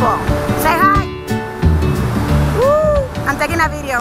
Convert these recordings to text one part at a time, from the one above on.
people. Say hi. Woo! I'm taking a video.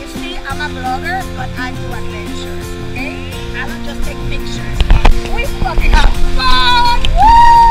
You see, I'm a blogger, but I do adventures, okay? I don't just take pictures. We fucking have fun! Woo!